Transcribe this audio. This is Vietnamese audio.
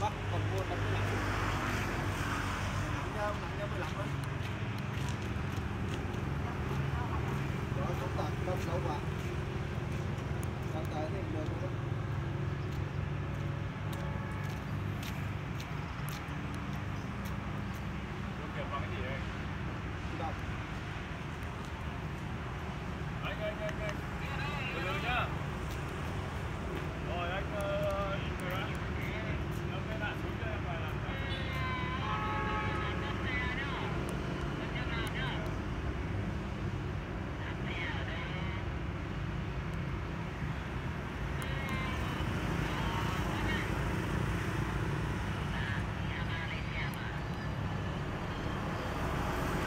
Vâng, còn mua 45 Nặng cho 15 đấy Đó, chúng ta không xấu quá